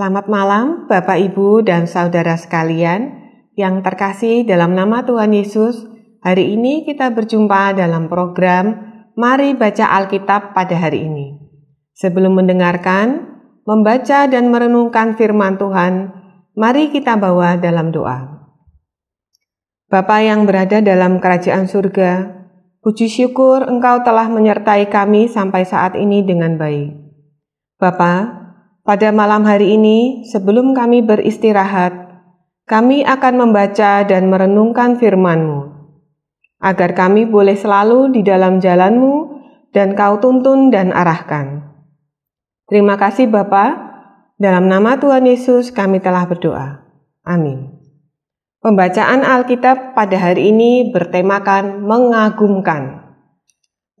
Selamat malam, Bapak, Ibu, dan saudara sekalian yang terkasih dalam nama Tuhan Yesus. Hari ini kita berjumpa dalam program Mari Baca Alkitab pada hari ini. Sebelum mendengarkan, membaca, dan merenungkan firman Tuhan, mari kita bawa dalam doa. Bapa yang berada dalam kerajaan surga, puji syukur Engkau telah menyertai kami sampai saat ini dengan baik. Bapa, pada malam hari ini, sebelum kami beristirahat, kami akan membaca dan merenungkan firman-Mu, agar kami boleh selalu di dalam jalan-Mu dan Kau tuntun dan arahkan. Terima kasih Bapa. Dalam nama Tuhan Yesus kami telah berdoa. Amin. Pembacaan Alkitab pada hari ini bertemakan mengagumkan.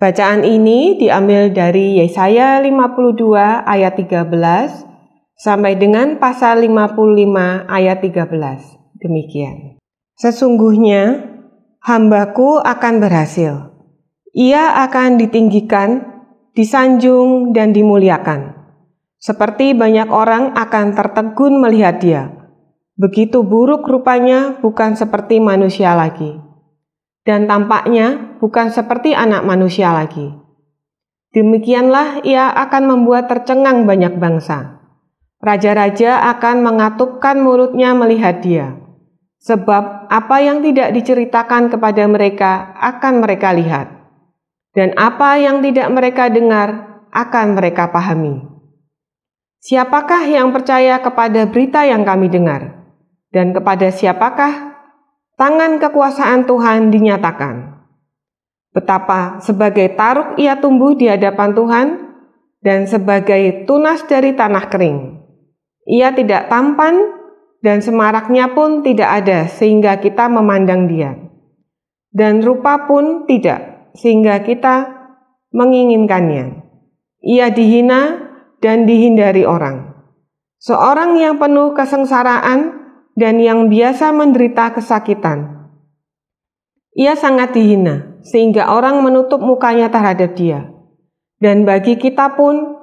Bacaan ini diambil dari Yesaya 52 ayat 13 sampai dengan pasal 55 ayat 13. Demikian. Sesungguhnya hambaku akan berhasil. Ia akan ditinggikan, disanjung, dan dimuliakan. Seperti banyak orang akan tertegun melihat dia. Begitu buruk rupanya bukan seperti manusia lagi dan tampaknya bukan seperti anak manusia lagi. Demikianlah ia akan membuat tercengang banyak bangsa. Raja-raja akan mengatupkan mulutnya melihat dia, sebab apa yang tidak diceritakan kepada mereka akan mereka lihat, dan apa yang tidak mereka dengar akan mereka pahami. Siapakah yang percaya kepada berita yang kami dengar, dan kepada siapakah tangan kekuasaan Tuhan dinyatakan. Betapa sebagai taruk ia tumbuh di hadapan Tuhan dan sebagai tunas dari tanah kering. Ia tidak tampan dan semaraknya pun tidak ada sehingga kita memandang dia. Dan rupa pun tidak sehingga kita menginginkannya. Ia dihina dan dihindari orang. Seorang yang penuh kesengsaraan dan yang biasa menderita kesakitan. Ia sangat dihina, sehingga orang menutup mukanya terhadap dia. Dan bagi kita pun,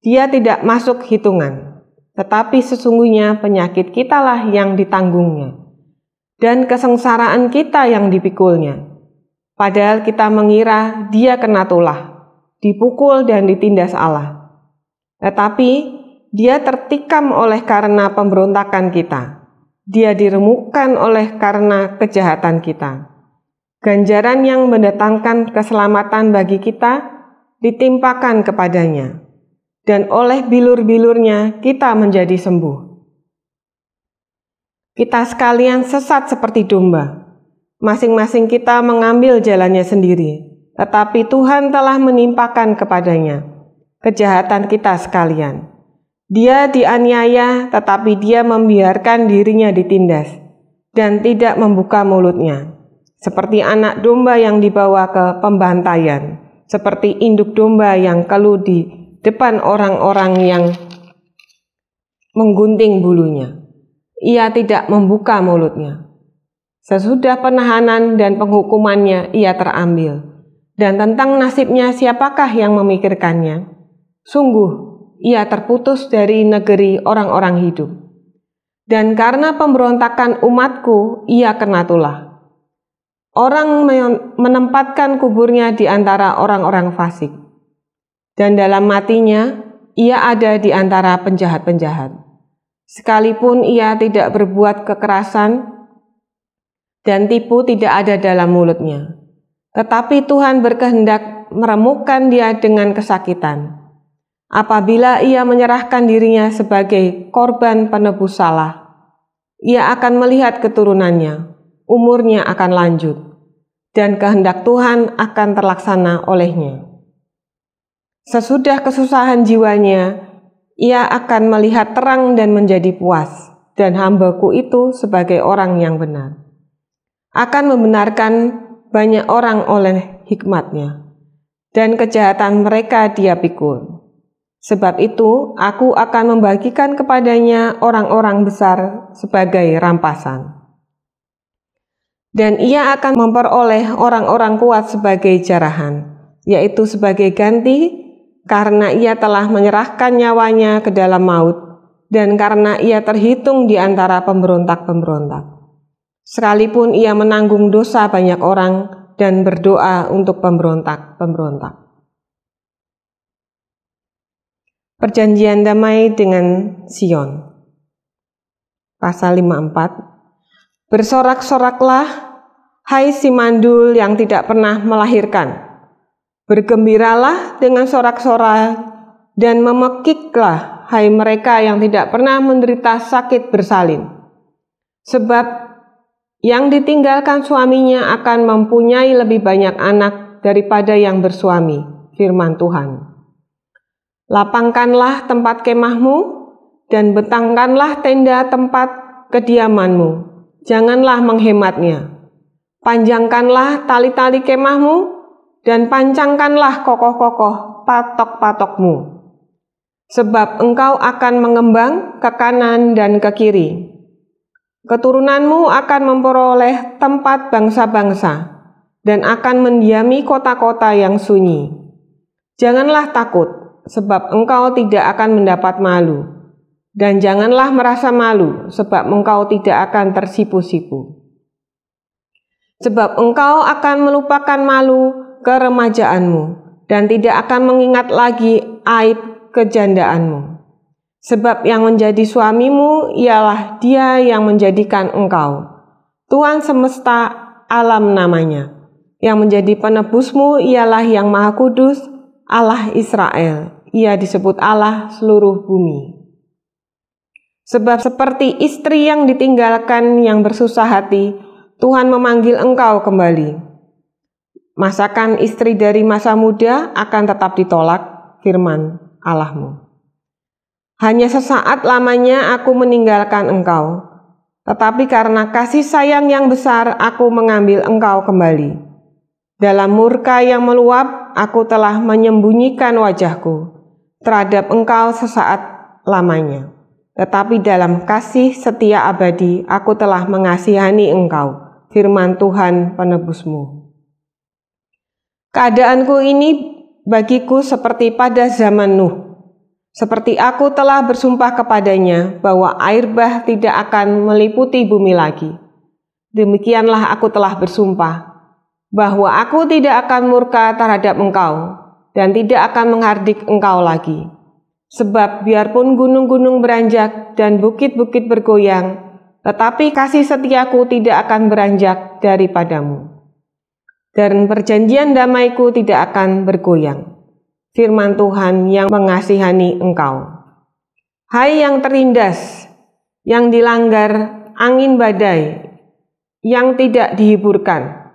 dia tidak masuk hitungan. Tetapi sesungguhnya penyakit kitalah yang ditanggungnya. Dan kesengsaraan kita yang dipikulnya. Padahal kita mengira dia kena tulah, dipukul dan ditindas Allah. Tetapi dia tertikam oleh karena pemberontakan kita. Dia diremukkan oleh karena kejahatan kita. Ganjaran yang mendatangkan keselamatan bagi kita ditimpakan kepadanya, dan oleh bilur-bilurnya kita menjadi sembuh. Kita sekalian sesat seperti domba. Masing-masing kita mengambil jalannya sendiri, tetapi Tuhan telah menimpakan kepadanya kejahatan kita sekalian. Dia dianiaya, tetapi dia membiarkan dirinya ditindas dan tidak membuka mulutnya, seperti anak domba yang dibawa ke pembantaian, seperti induk domba yang keluh di depan orang-orang yang menggunting bulunya. Ia tidak membuka mulutnya. Sesudah penahanan dan penghukumannya, ia terambil. Dan tentang nasibnya, siapakah yang memikirkannya? Sungguh, ia terputus dari negeri orang-orang hidup. Dan karena pemberontakan umatku, ia kena tulah. Orang menempatkan kuburnya di antara orang-orang fasik. Dan dalam matinya, ia ada di antara penjahat-penjahat. Sekalipun ia tidak berbuat kekerasan dan tipu tidak ada dalam mulutnya. Tetapi Tuhan berkehendak meremukkan dia dengan kesakitan Apabila ia menyerahkan dirinya sebagai korban penebus salah, ia akan melihat keturunannya, umurnya akan lanjut, dan kehendak Tuhan akan terlaksana olehnya. Sesudah kesusahan jiwanya, ia akan melihat terang dan menjadi puas, dan hambaku itu sebagai orang yang benar. Akan membenarkan banyak orang oleh hikmatnya, dan kejahatan mereka dia pikul Sebab itu, aku akan membagikan kepadanya orang-orang besar sebagai rampasan. Dan ia akan memperoleh orang-orang kuat sebagai jarahan, yaitu sebagai ganti karena ia telah menyerahkan nyawanya ke dalam maut dan karena ia terhitung di antara pemberontak-pemberontak. Sekalipun ia menanggung dosa banyak orang dan berdoa untuk pemberontak-pemberontak. Perjanjian damai dengan Sion. Pasal 54. Bersorak-soraklah, hai si mandul yang tidak pernah melahirkan. Bergembiralah dengan sorak-sorai dan memekiklah, hai mereka yang tidak pernah menderita sakit bersalin. Sebab yang ditinggalkan suaminya akan mempunyai lebih banyak anak daripada yang bersuami, firman Tuhan. Lapangkanlah tempat kemahmu dan betangkanlah tenda tempat kediamanmu. Janganlah menghematnya. Panjangkanlah tali-tali kemahmu dan pancangkanlah kokoh-kokoh patok-patokmu. Sebab engkau akan mengembang ke kanan dan ke kiri Keturunanmu akan memperoleh tempat bangsa-bangsa dan akan mendiami kota-kota yang sunyi. Janganlah takut, sebab engkau tidak akan mendapat malu, dan janganlah merasa malu, sebab engkau tidak akan tersipu-sipu. Sebab engkau akan melupakan malu keremajaanmu, dan tidak akan mengingat lagi aib kejandaanmu. Sebab yang menjadi suamimu ialah dia yang menjadikan engkau. Tuhan semesta alam namanya. Yang menjadi penebusmu ialah yang maha kudus, Allah Israel. Ia disebut Allah seluruh bumi. Sebab seperti istri yang ditinggalkan yang bersusah hati, Tuhan memanggil engkau kembali. Masakan istri dari masa muda akan tetap ditolak, firman Allahmu. Hanya sesaat lamanya aku meninggalkan engkau, tetapi karena kasih sayang yang besar aku mengambil engkau kembali. Dalam murka yang meluap, aku telah menyembunyikan wajahku terhadap engkau sesaat lamanya. Tetapi dalam kasih setia abadi, aku telah mengasihani engkau, firman Tuhan penebusmu. Keadaanku ini bagiku seperti pada zaman Nuh seperti aku telah bersumpah kepadanya bahwa air bah tidak akan meliputi bumi lagi. Demikianlah aku telah bersumpah bahwa aku tidak akan murka terhadap engkau dan tidak akan menghardik engkau lagi. Sebab biarpun gunung-gunung beranjak dan bukit-bukit bergoyang, tetapi kasih setiaku tidak akan beranjak daripadamu. Dan perjanjian damaiku tidak akan bergoyang firman Tuhan yang mengasihani engkau. Hai yang terindas, yang dilanggar angin badai, yang tidak dihiburkan.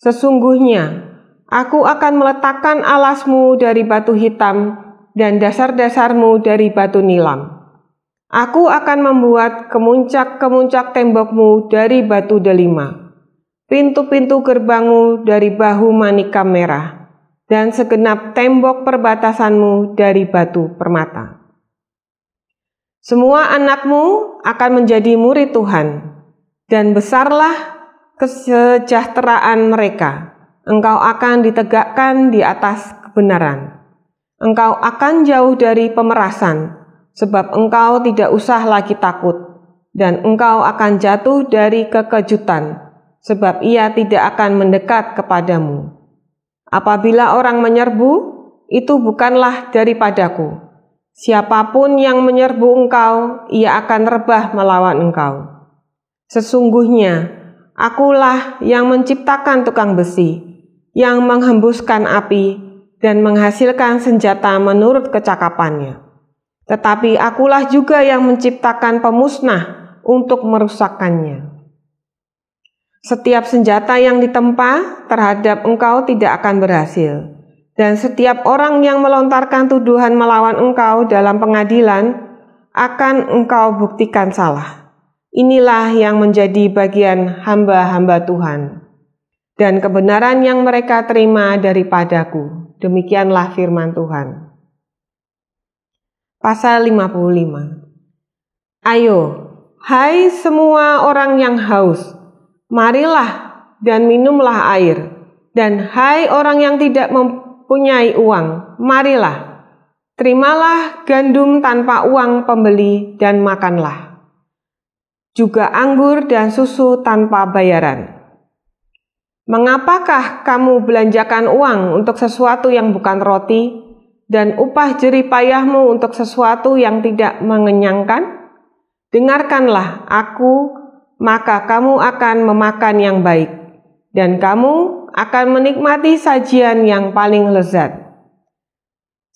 Sesungguhnya, aku akan meletakkan alasmu dari batu hitam dan dasar-dasarmu dari batu nilam. Aku akan membuat kemuncak-kemuncak tembokmu dari batu delima, pintu-pintu gerbangmu dari bahu manika merah dan segenap tembok perbatasanmu dari batu permata. Semua anakmu akan menjadi murid Tuhan, dan besarlah kesejahteraan mereka. Engkau akan ditegakkan di atas kebenaran. Engkau akan jauh dari pemerasan, sebab engkau tidak usah lagi takut, dan engkau akan jatuh dari kekejutan, sebab ia tidak akan mendekat kepadamu. Apabila orang menyerbu, itu bukanlah daripadaku. Siapa pun yang menyerbu engkau, ia akan rebah melawan engkau. Sesungguhnya, akulah yang menciptakan tukang besi, yang menghembuskan api dan menghasilkan senjata menurut kecakapannya. Tetapi akulah juga yang menciptakan pemusnah untuk merusakkannya. Setiap senjata yang ditempa terhadap engkau tidak akan berhasil, dan setiap orang yang melontarkan tuduhan melawan engkau dalam pengadilan akan engkau buktikan salah. Inilah yang menjadi bagian hamba-hamba Tuhan, dan kebenaran yang mereka terima daripadaku. Demikianlah firman Tuhan. Pasal 55 Ayo, hai semua orang yang haus, marilah dan minumlah air. Dan hai orang yang tidak mempunyai uang, marilah. Terimalah gandum tanpa uang pembeli dan makanlah. Juga anggur dan susu tanpa bayaran. Mengapakah kamu belanjakan uang untuk sesuatu yang bukan roti dan upah jerih payahmu untuk sesuatu yang tidak mengenyangkan? Dengarkanlah aku, maka kamu akan memakan yang baik, dan kamu akan menikmati sajian yang paling lezat.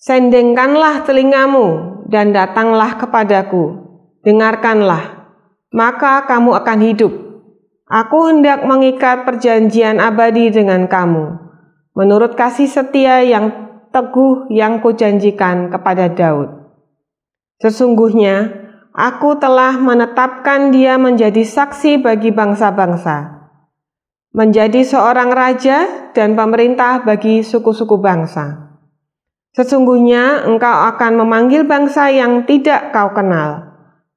Sendengkanlah telingamu dan datanglah kepadaku. Dengarkanlah, maka kamu akan hidup. Aku hendak mengikat perjanjian abadi dengan kamu, menurut kasih setia yang teguh yang kujanjikan kepada Daud. Sesungguhnya, aku telah menetapkan dia menjadi saksi bagi bangsa-bangsa, menjadi seorang raja dan pemerintah bagi suku-suku bangsa. Sesungguhnya engkau akan memanggil bangsa yang tidak kau kenal,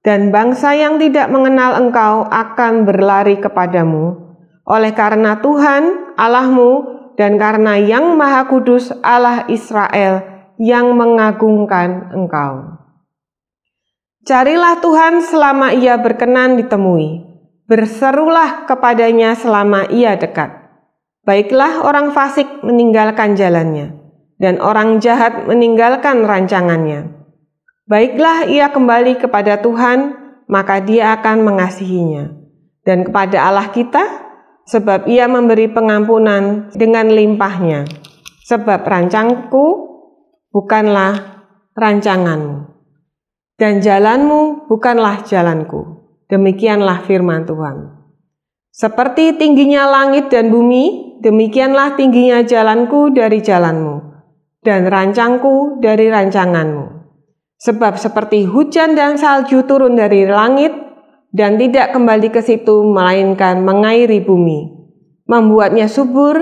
dan bangsa yang tidak mengenal engkau akan berlari kepadamu. Oleh karena Tuhan Allahmu dan karena Yang Maha Kudus Allah Israel yang mengagungkan engkau. Carilah Tuhan selama ia berkenan ditemui. Berserulah kepadanya selama ia dekat. Baiklah orang fasik meninggalkan jalannya dan orang jahat meninggalkan rancangannya. Baiklah ia kembali kepada Tuhan, maka dia akan mengasihinya. Dan kepada Allah kita, sebab ia memberi pengampunan dengan limpahnya. Sebab rancangku bukanlah rancanganmu, dan jalanmu bukanlah jalanku. Demikianlah firman Tuhan. Seperti tingginya langit dan bumi, demikianlah tingginya jalanku dari jalanmu dan rancangku dari rancanganmu. Sebab seperti hujan dan salju turun dari langit dan tidak kembali ke situ melainkan mengairi bumi, membuatnya subur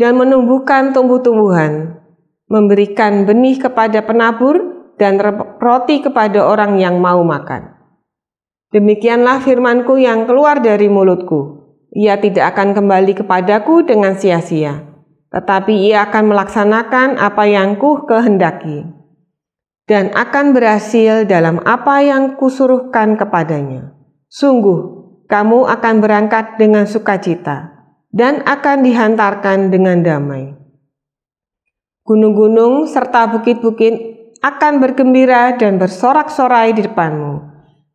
dan menumbuhkan tumbuh-tumbuhan, memberikan benih kepada penabur dan roti kepada orang yang mau makan. Demikianlah firmanku yang keluar dari mulutku. Ia tidak akan kembali kepadaku dengan sia-sia tetapi ia akan melaksanakan apa yang ku kehendaki dan akan berhasil dalam apa yang kusuruhkan kepadanya. Sungguh, kamu akan berangkat dengan sukacita dan akan dihantarkan dengan damai. Gunung-gunung serta bukit-bukit akan bergembira dan bersorak-sorai di depanmu,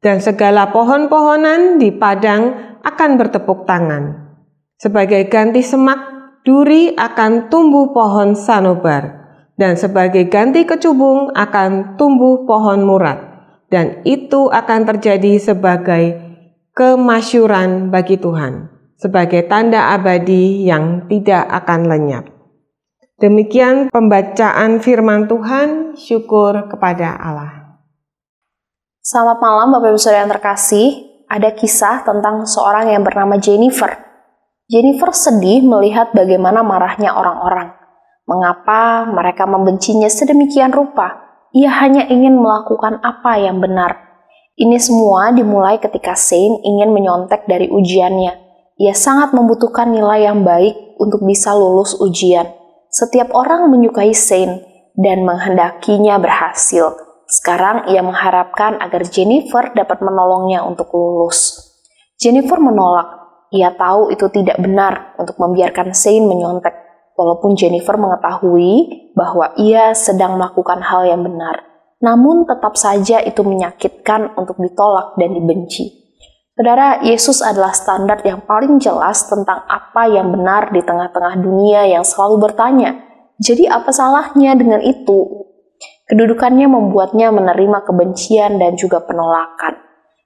dan segala pohon-pohonan di padang akan bertepuk tangan. Sebagai ganti semak duri akan tumbuh pohon sanobar, dan sebagai ganti kecubung akan tumbuh pohon murat, dan itu akan terjadi sebagai kemasyuran bagi Tuhan, sebagai tanda abadi yang tidak akan lenyap. Demikian pembacaan firman Tuhan, syukur kepada Allah. Selamat malam Bapak Ibu Saudara yang terkasih. Ada kisah tentang seorang yang bernama Jennifer Jennifer sedih melihat bagaimana marahnya orang-orang. Mengapa mereka membencinya sedemikian rupa? Ia hanya ingin melakukan apa yang benar. Ini semua dimulai ketika Saint ingin menyontek dari ujiannya. Ia sangat membutuhkan nilai yang baik untuk bisa lulus ujian. Setiap orang menyukai Saint dan menghendakinya berhasil. Sekarang ia mengharapkan agar Jennifer dapat menolongnya untuk lulus. Jennifer menolak ia tahu itu tidak benar untuk membiarkan Shane menyontek, walaupun Jennifer mengetahui bahwa ia sedang melakukan hal yang benar. Namun tetap saja itu menyakitkan untuk ditolak dan dibenci. Saudara, Yesus adalah standar yang paling jelas tentang apa yang benar di tengah-tengah dunia yang selalu bertanya, jadi apa salahnya dengan itu? Kedudukannya membuatnya menerima kebencian dan juga penolakan.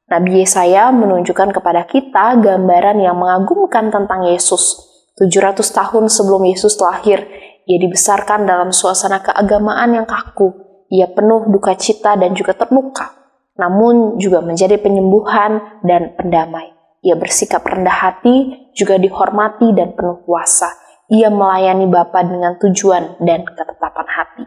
Nabi Yesaya menunjukkan kepada kita gambaran yang mengagumkan tentang Yesus. 700 tahun sebelum Yesus lahir, ia dibesarkan dalam suasana keagamaan yang kaku. Ia penuh duka cita dan juga terluka, namun juga menjadi penyembuhan dan pendamai. Ia bersikap rendah hati, juga dihormati dan penuh kuasa. Ia melayani Bapa dengan tujuan dan ketetapan hati.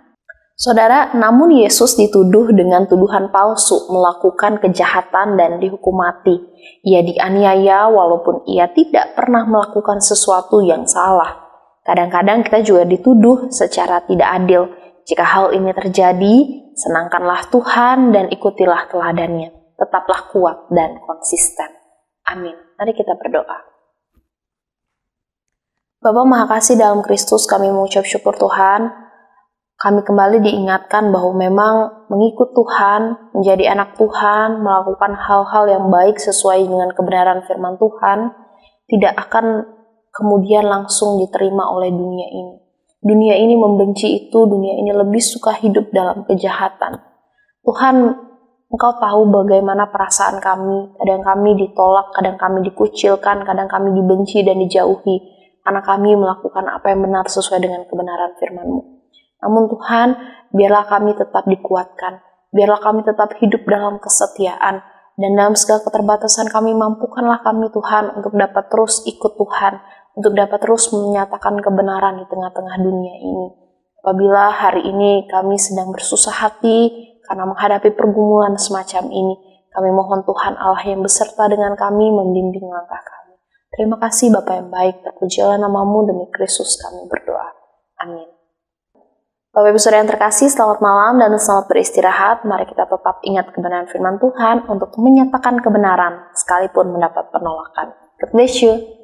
Saudara, namun Yesus dituduh dengan tuduhan palsu melakukan kejahatan dan dihukum mati. Ia dianiaya walaupun ia tidak pernah melakukan sesuatu yang salah. Kadang-kadang kita juga dituduh secara tidak adil. Jika hal ini terjadi, Senangkanlah Tuhan dan ikutilah teladannya. Tetaplah kuat dan konsisten. Amin. Mari kita berdoa. Bapak Maha Kasih dalam Kristus kami mengucap syukur Tuhan. Kami kembali diingatkan bahwa memang mengikut Tuhan, menjadi anak Tuhan, melakukan hal-hal yang baik sesuai dengan kebenaran firman Tuhan, tidak akan kemudian langsung diterima oleh dunia ini. Dunia ini membenci itu, dunia ini lebih suka hidup dalam kejahatan. Tuhan, Engkau tahu bagaimana perasaan kami. Kadang kami ditolak, kadang kami dikucilkan, kadang kami dibenci dan dijauhi karena kami melakukan apa yang benar sesuai dengan kebenaran firman-Mu. Namun Tuhan, biarlah kami tetap dikuatkan, biarlah kami tetap hidup dalam kesetiaan, dan dalam segala keterbatasan kami mampukanlah kami Tuhan untuk dapat terus ikut Tuhan, untuk dapat terus menyatakan kebenaran di tengah-tengah dunia ini. Apabila hari ini kami sedang bersusah hati karena menghadapi pergumulan semacam ini, kami mohon Tuhan Allah yang beserta dengan kami membimbing langkah kami. Terima kasih Bapak yang baik, terpujilah namamu demi Kristus kami berdoa. Amin. Bapak Ibu Saudara yang terkasih, selamat malam dan selamat beristirahat. Mari kita tetap ingat kebenaran firman Tuhan untuk menyatakan kebenaran sekalipun mendapat penolakan. God bless you.